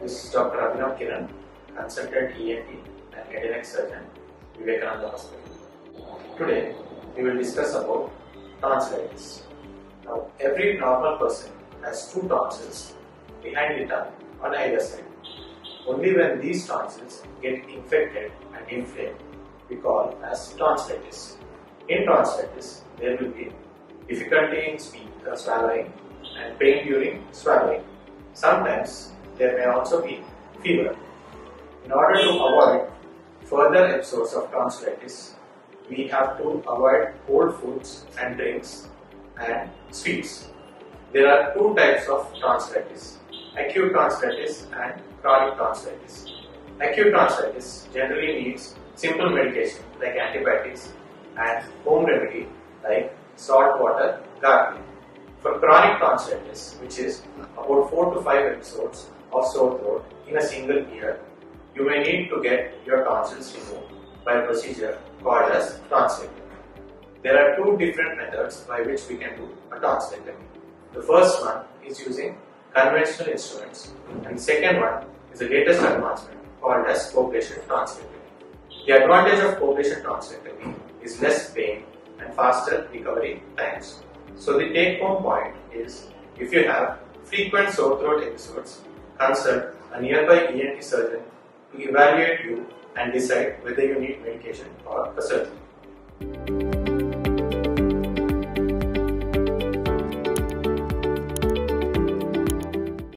Abhinav Kiran, consultant ENT and head and neck surgeon, Vivekananda Hospital. Today, we will discuss about tonsillitis. Now, every normal person has two tonsils behind the tongue on either side. Only when these tonsils get infected and inflamed, we call as tonsillitis. In tonsillitis, there will be difficulty in speak, uh, swallowing and pain during swallowing. Sometimes there may also be fever. In order to avoid further episodes of tonsillitis, we have to avoid cold foods and drinks and sweets. There are two types of tonsillitis acute tonsillitis and chronic tonsillitis. Acute tonsillitis generally needs simple medication like antibiotics and home remedy like salt water. Tonsillitis, which is about 4 to 5 episodes of sore throat in a single year, you may need to get your tonsils removed by a procedure called as tonsillectomy. There are two different methods by which we can do a tonsillectomy. The first one is using conventional instruments and the second one is the latest advancement called as coblation tonsillectomy. The advantage of coblation tonsillectomy is less pain and faster recovery times. So the take home point is if you have frequent sore throat episodes, consult a nearby ENT surgeon to evaluate you and decide whether you need medication or a surgery.